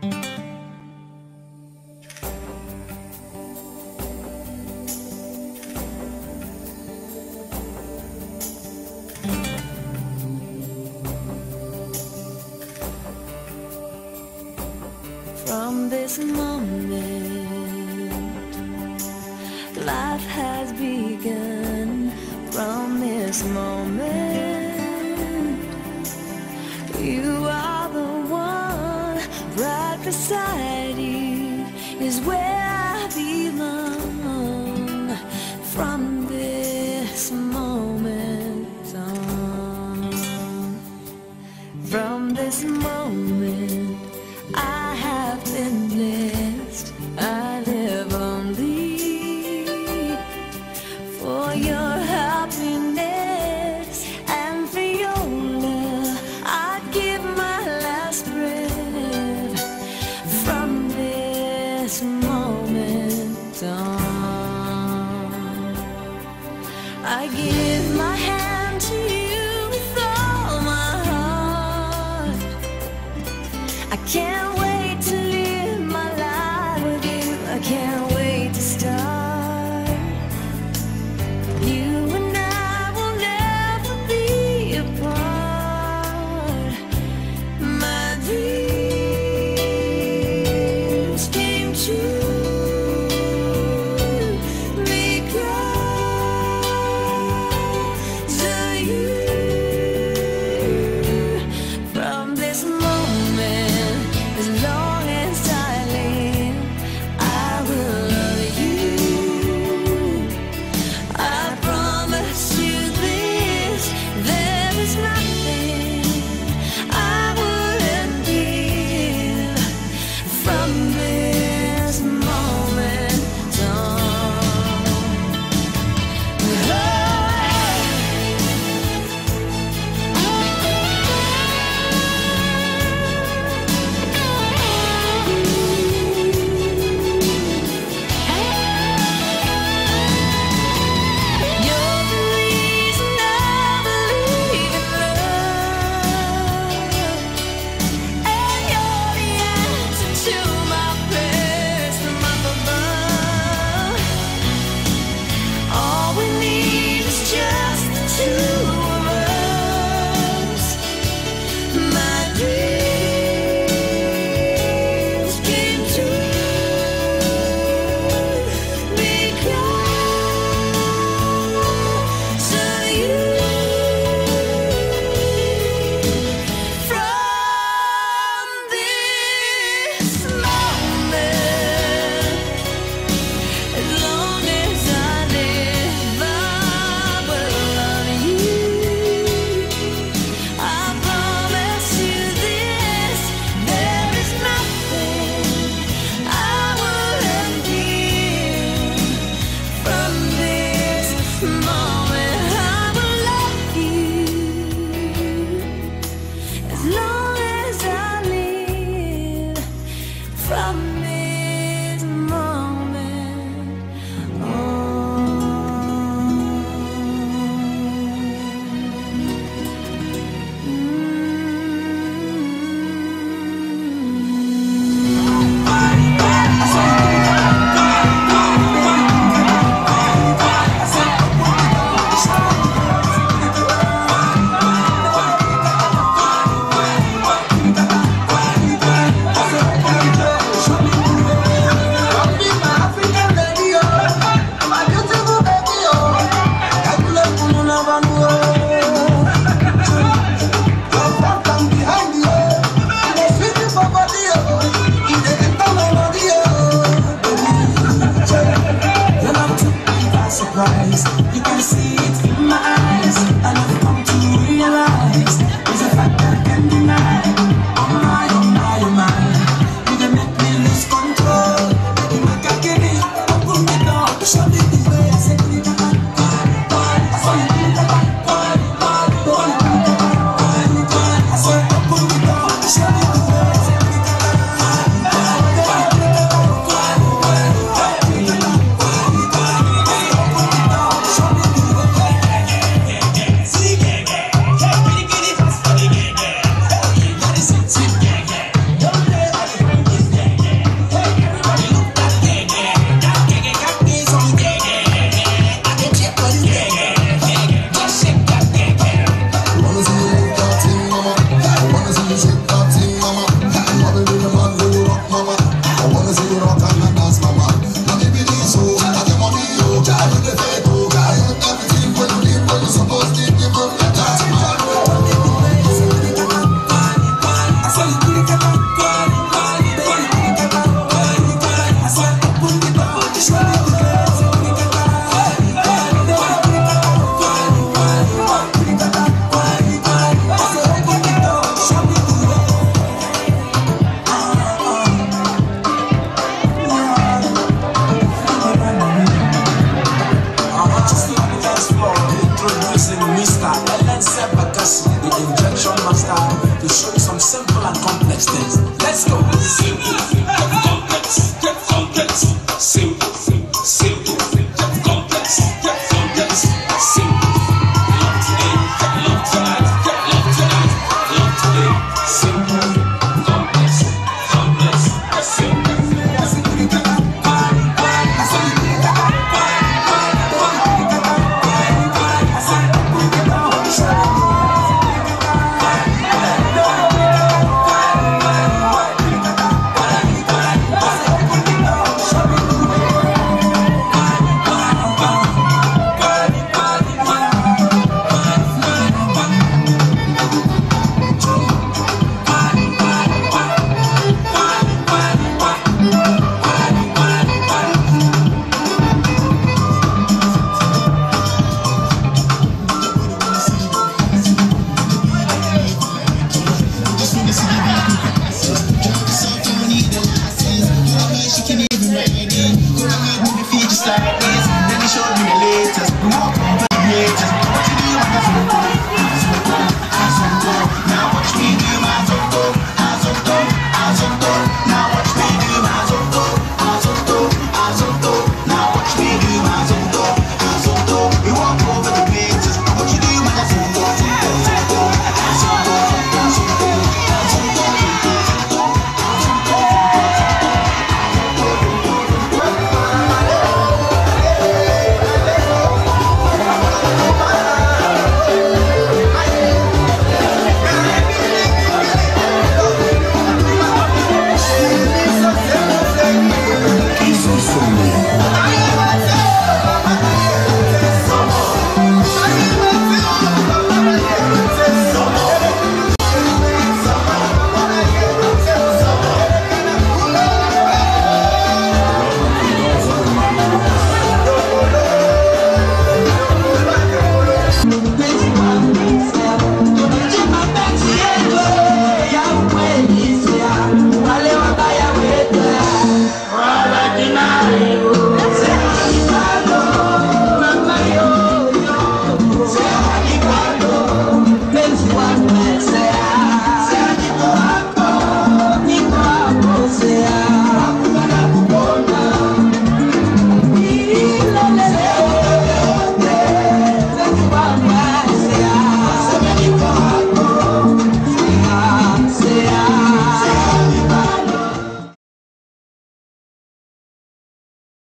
From this moment, life has begun. From this moment. is where I give my hand to you with all my heart. I can't smile.